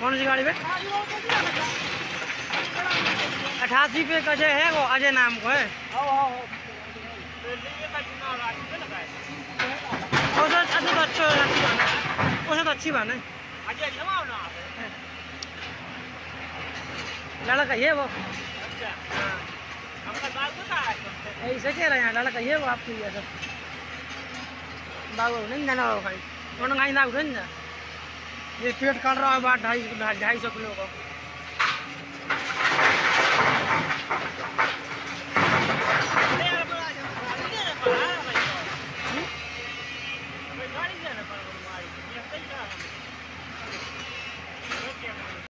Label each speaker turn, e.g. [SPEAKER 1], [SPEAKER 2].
[SPEAKER 1] कौन सी गाड़ी पे अठासी पे का जो है वो अजय नाम को है। उससे अच्छी तो अच्छी तो अच्छी बात है। लड़का ये वो। ऐसे कह रहे हैं, लड़का ये वो आपकी ये सब। बाबू नहीं जाना भाई उन्होंने कहीं ना। उठे ये पेट काट रहा है ढाई ढाई सौ किलो का।